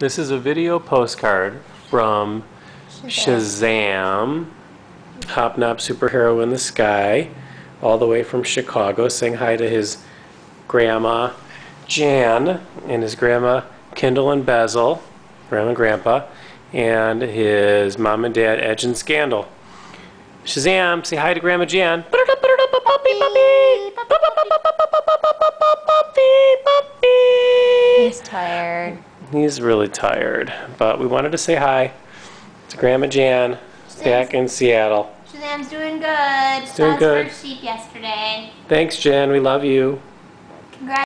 This is a video postcard from Shazam, Hopnop Superhero in the Sky, all the way from Chicago, saying hi to his grandma Jan and his grandma Kendall and Basil, grandma and grandpa, and his mom and dad Edge and Scandal. Shazam, say hi to Grandma Jan. He's tired. He's really tired, but we wanted to say hi to Grandma Jan back in Seattle. Shazam's doing good. doing good. first sheep yesterday. Thanks, Jan. We love you. Congrats.